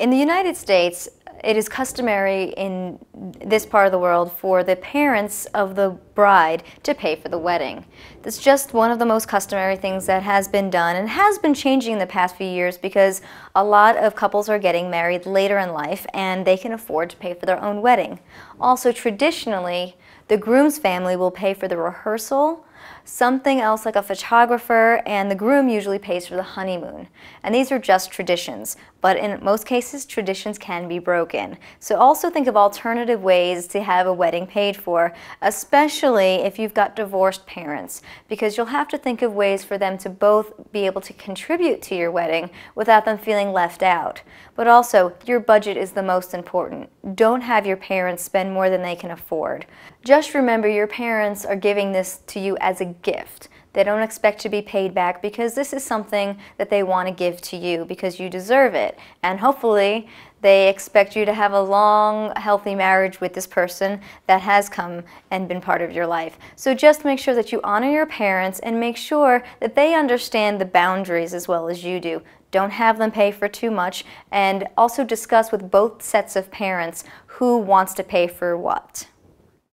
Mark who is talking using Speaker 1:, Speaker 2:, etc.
Speaker 1: In the United States, it is customary in this part of the world for the parents of the bride to pay for the wedding. It's just one of the most customary things that has been done and has been changing in the past few years because a lot of couples are getting married later in life and they can afford to pay for their own wedding. Also, traditionally, the groom's family will pay for the rehearsal, something else like a photographer, and the groom usually pays for the honeymoon. And these are just traditions, but in most cases, traditions can be broken. So also think of alternative ways to have a wedding paid for, especially if you've got divorced parents, because you'll have to think of ways for them to both be able to contribute to your wedding without them feeling left out. But also, your budget is the most important. Don't have your parents spend more than they can afford. Just remember your parents are giving this to you as a gift. They don't expect to be paid back because this is something that they want to give to you because you deserve it. And hopefully, they expect you to have a long, healthy marriage with this person that has come and been part of your life. So just make sure that you honor your parents and make sure that they understand the boundaries as well as you do. Don't have them pay for too much and also discuss with both sets of parents who wants to pay for what.